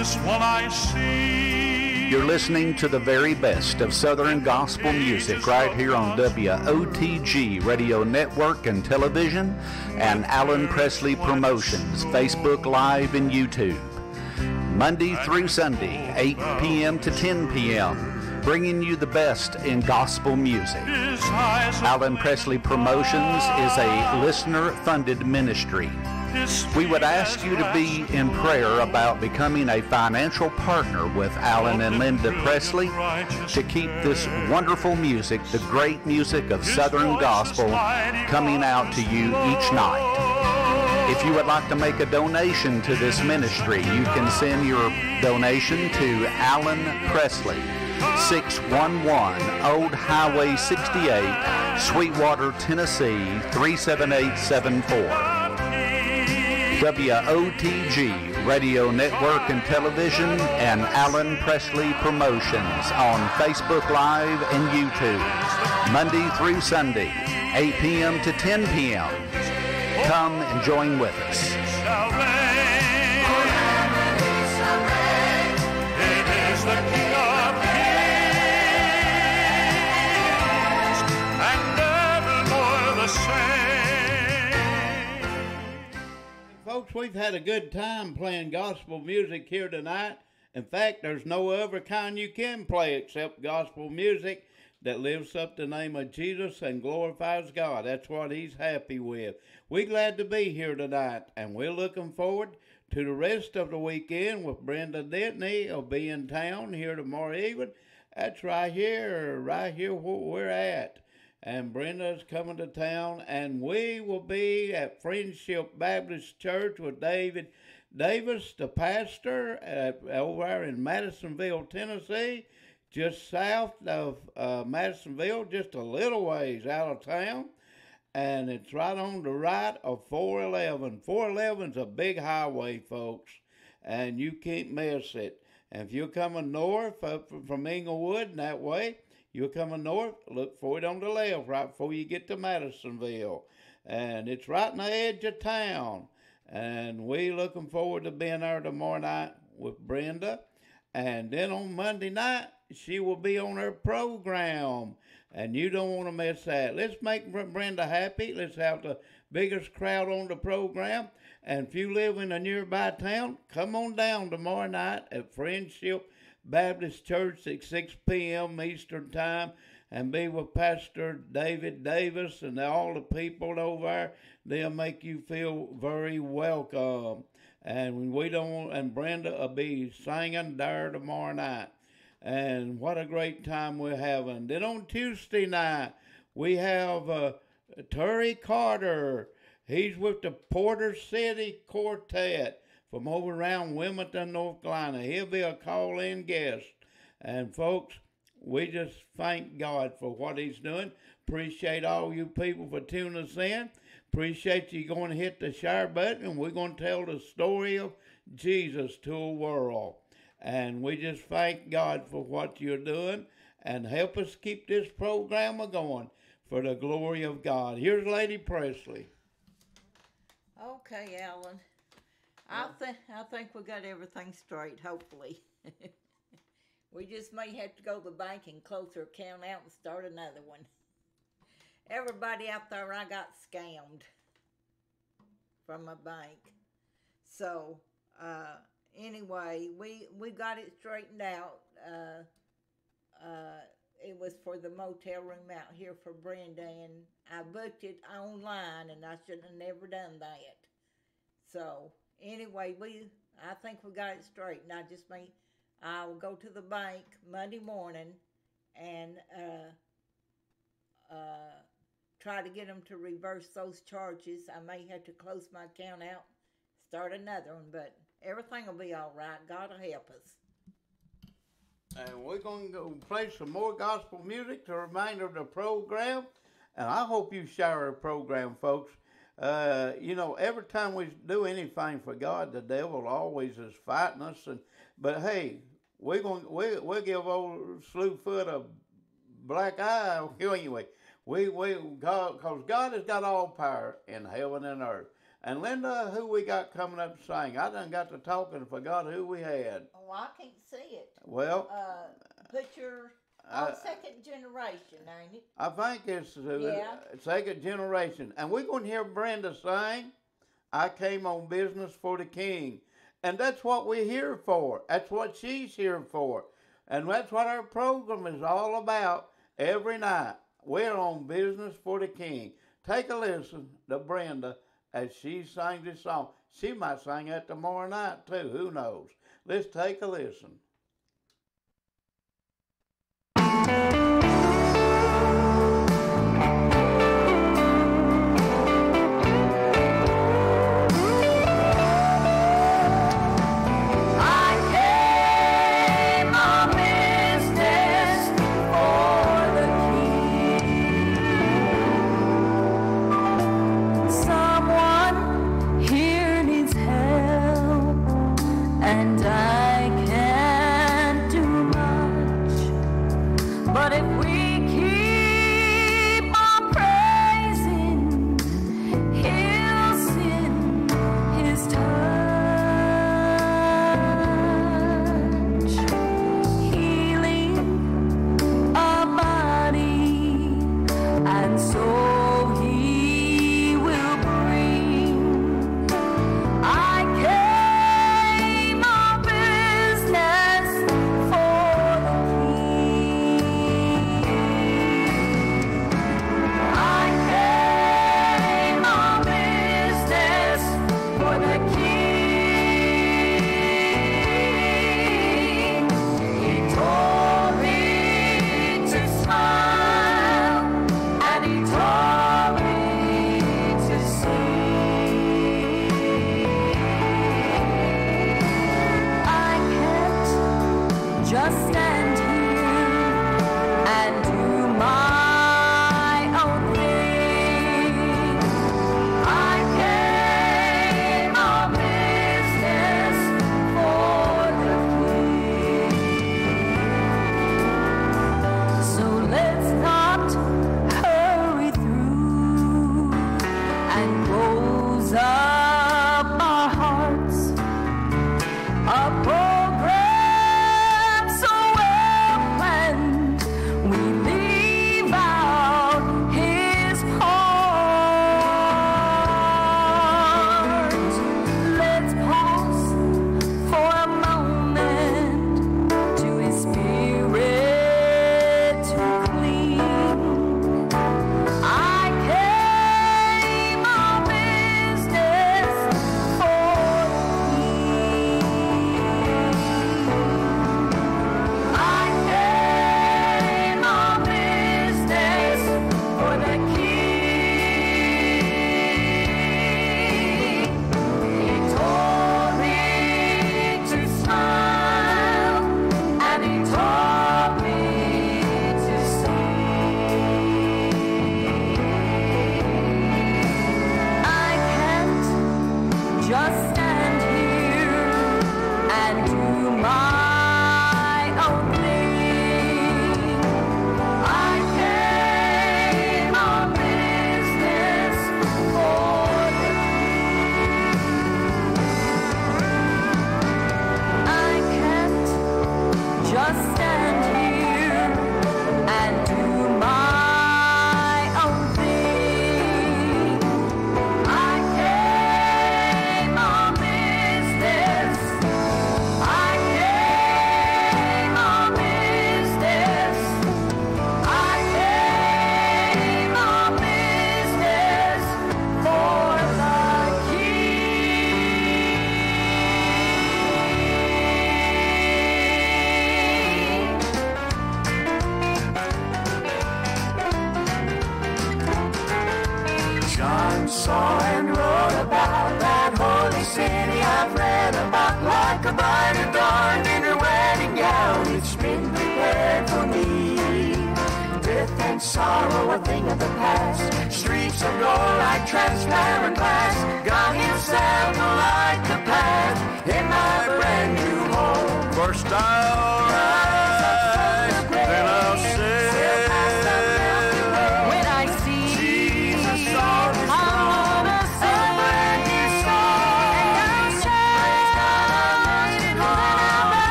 This one I see? You're listening to the very best of Southern gospel music right here on WOTG Radio Network and Television and Allen Presley Promotions, Facebook Live and YouTube. Monday through Sunday, 8 p.m. to 10 p.m., bringing you the best in gospel music. Allen Presley Promotions is a listener funded ministry. We would ask you to be in prayer about becoming a financial partner with Allen and Linda Presley to keep this wonderful music, the great music of Southern gospel, coming out to you each night. If you would like to make a donation to this ministry, you can send your donation to Allen Presley, 611 Old Highway 68, Sweetwater, Tennessee 37874. WOTG Radio Network and Television and Allen Presley Promotions on Facebook Live and YouTube, Monday through Sunday, 8 p.m. to 10 p.m. Come and join with us. Folks, we've had a good time playing gospel music here tonight. In fact, there's no other kind you can play except gospel music that lifts up the name of Jesus and glorifies God. That's what He's happy with. We're glad to be here tonight, and we're looking forward to the rest of the weekend with Brenda Dentney. will be in town here tomorrow evening. That's right here, right here where we're at. And Brenda's coming to town, and we will be at Friendship Baptist Church with David Davis, the pastor, at, over there in Madisonville, Tennessee, just south of uh, Madisonville, just a little ways out of town. And it's right on the right of 411. 411's a big highway, folks, and you can't miss it. And if you're coming north up from Englewood and that way, you're coming north, look for it on the left right before you get to Madisonville. And it's right in the edge of town. And we looking forward to being there tomorrow night with Brenda. And then on Monday night, she will be on her program. And you don't want to miss that. Let's make Brenda happy. Let's have the biggest crowd on the program. And if you live in a nearby town, come on down tomorrow night at Friendship Baptist Church at 6 p.m. Eastern Time. and be with Pastor David Davis and all the people over there. They'll make you feel very welcome. And we don't, and Brenda will be singing there tomorrow night. And what a great time we're having. Then on Tuesday night, we have uh, Terry Carter. He's with the Porter City Quartet from over around Wilmington, North Carolina. He'll be a call in guest. And folks, we just thank God for what He's doing. Appreciate all you people for tuning us in. Appreciate you going to hit the share button, and we're going to tell the story of Jesus to a world. And we just thank God for what you're doing and help us keep this program going for the glory of God. Here's Lady Presley. Okay, Allen. I think I think we got everything straight. Hopefully, we just may have to go to the bank and close our account out and start another one. Everybody out there, I got scammed from my bank. So uh, anyway, we we got it straightened out. Uh, uh, it was for the motel room out here for Brenda, and I booked it online, and I should have never done that. So anyway, we I think we got it straightened. I just may I will go to the bank Monday morning and uh, uh, try to get them to reverse those charges. I may have to close my account out, start another one, but everything will be all right. God will help us. And we're going to go play some more gospel music to remind of the program. And I hope you share our program, folks. Uh, you know, every time we do anything for God, the devil always is fighting us. And but hey, we're going we we'll give old Slewfoot a black eye anyway. We we God because God has got all power in heaven and earth. And Linda, who we got coming up to sing? I done got to talking, and forgot who we had. Oh, I can't see it. Well, Uh, put your Uh, oh, second generation, ain't it? I think it's the Yeah. second generation. And we're going to hear Brenda sing, I came on business for the king. And that's what we're here for. That's what she's here for. And that's what our program is all about every night. We're on business for the king. Take a listen to Brenda as she sings this song. She might sing it tomorrow night too. Who knows? Let's take a listen.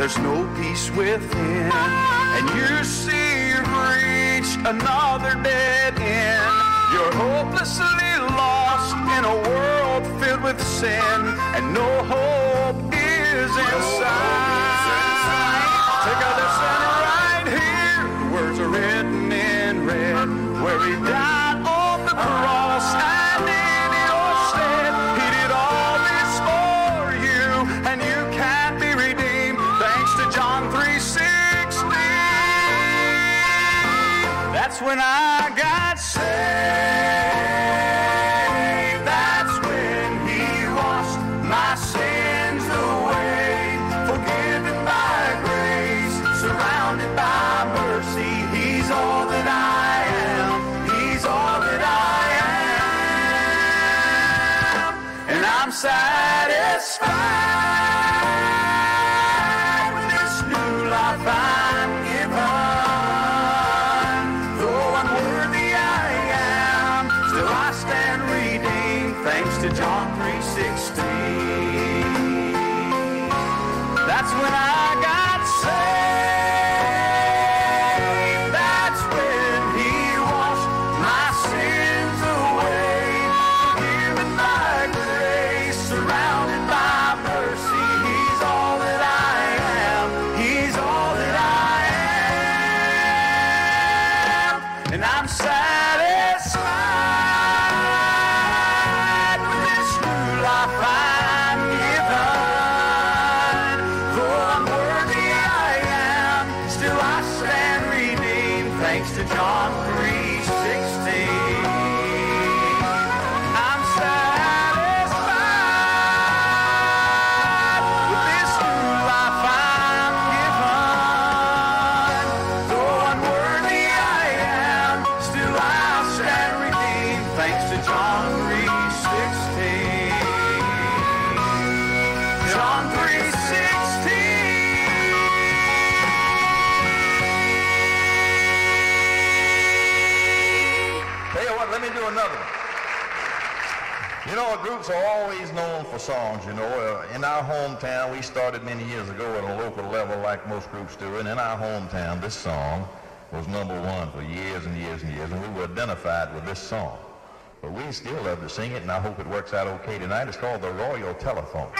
there's no peace within. And you see you've reached another dead end. You're hopelessly lost in a world filled with sin, and no hope is inside. Take a the right here, words are written in red, where he died. our hometown, we started many years ago at a local level like most groups do, and in our hometown, this song was number one for years and years and years, and we were identified with this song. But we still love to sing it, and I hope it works out okay tonight. It's called The Royal Telephone.